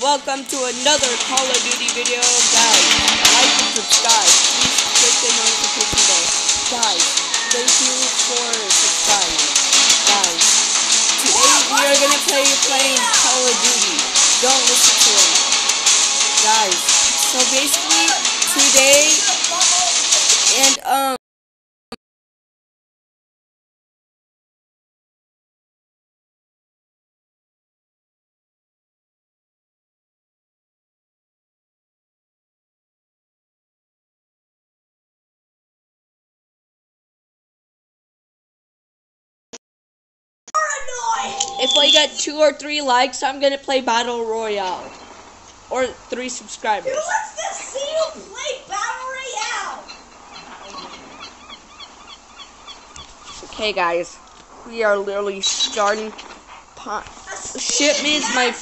welcome to another Call of Duty video. Guys, like and subscribe. Please click the notification bell. Guys, thank you for subscribing. Guys, today we are gonna play playing Call of Duty. Don't listen to him. Guys, so basically today I get two or three likes, I'm gonna play Battle Royale. Or three subscribers. Who wants to see you play Battle Royale? Okay, guys. We are literally starting. Po- Shipment's my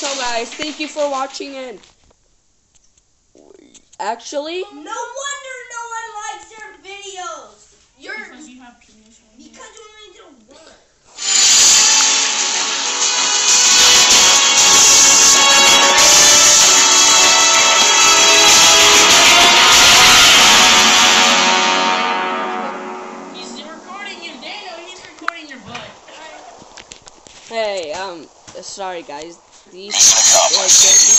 So guys, thank you for watching and actually, No wonder no one likes your videos. You're Because you have penis because you only did one. He's recording you, Dano. He's recording your butt. hey, um, sorry guys, 你我的。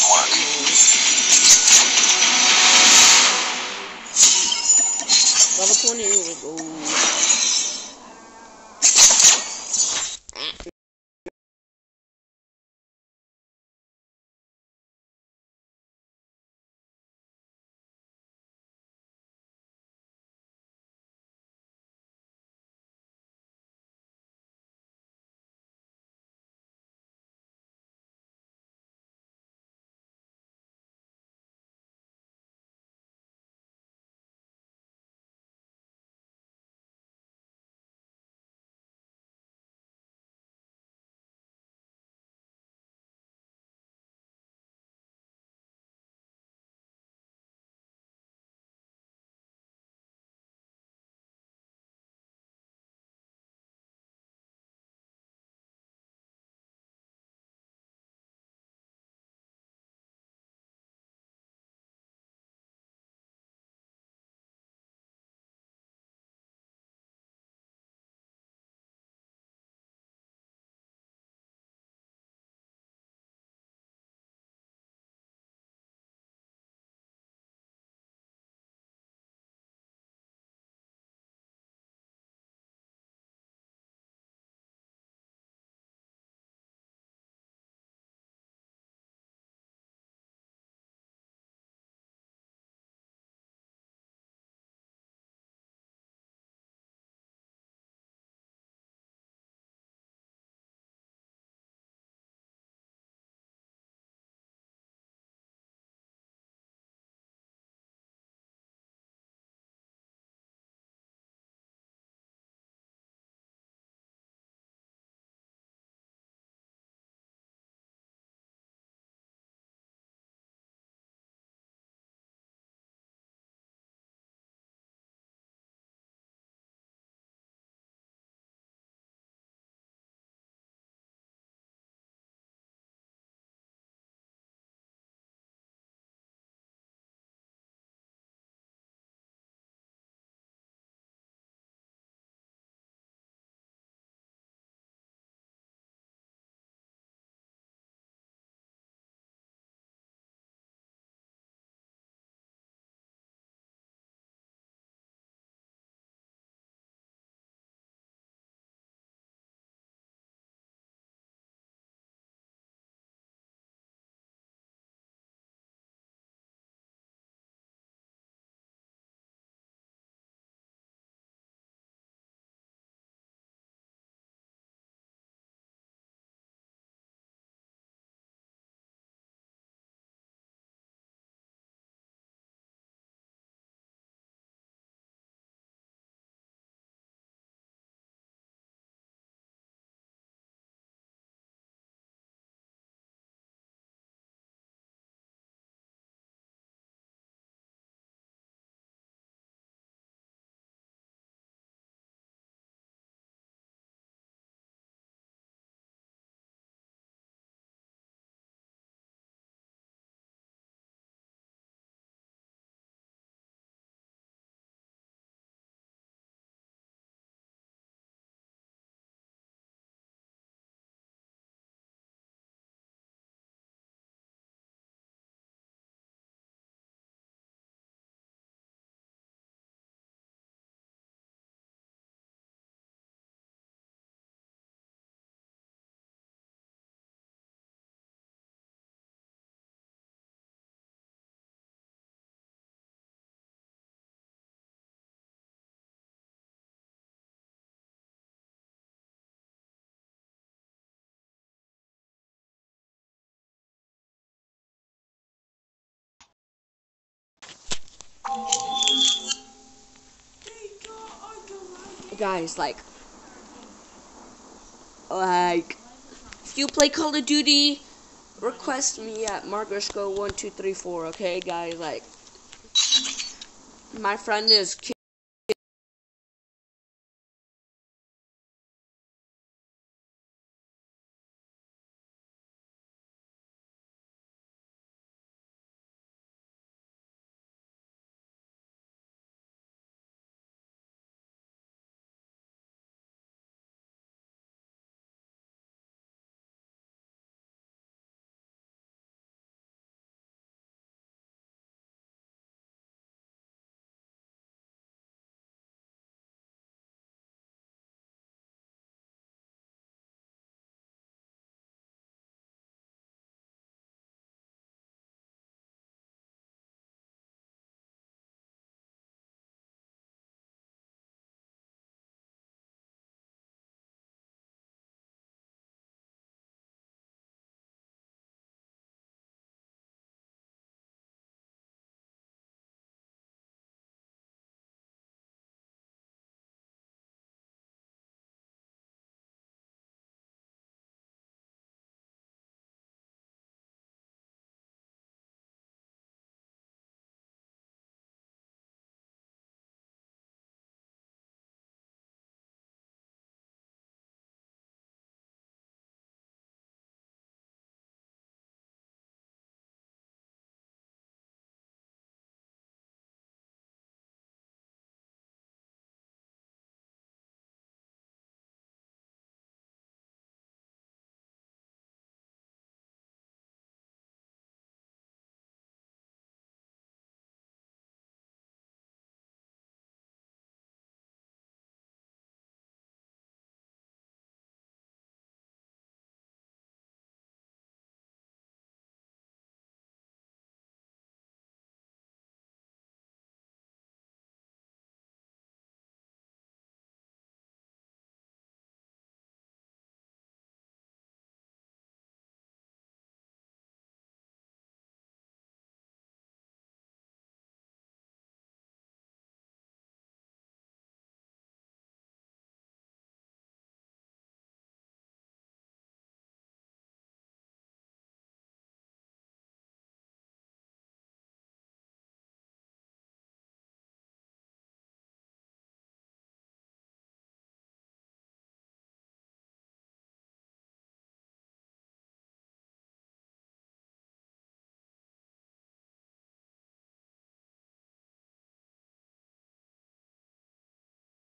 Guys, like, like, if you play Call of Duty, request me at margaretsko1234, okay, guys? Like, my friend is